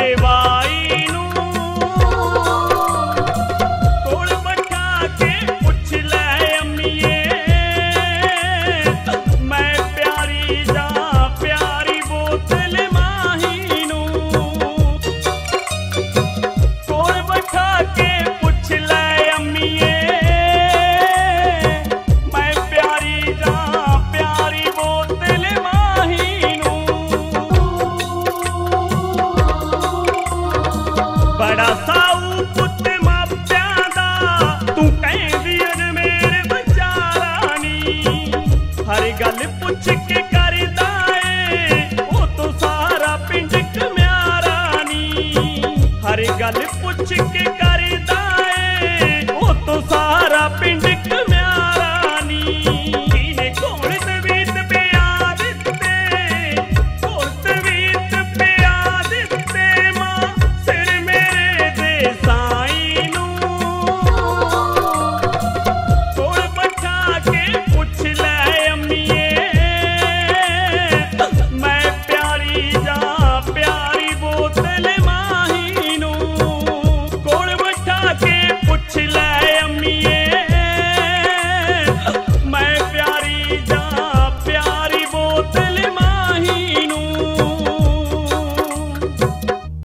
对吧？ਸਾਊ ਪੁੱਤ ਮਾਪਿਆਂ ਦਾ। ਤੂੰ ਕਹਿੰਦੀ ਅਨ ਮੇਰੇ ਨੀ ਹਰ ਗੱਲ ਪੁੱਛ ਕੇ ਕਰਦਾ ਉਹ ਤੋਂ ਸਾਰਾ ਪਿੰਡ ਕਮਿਆਰਾ ਨੀ ਹਰ ਗੱਲ ਪੁੱਛ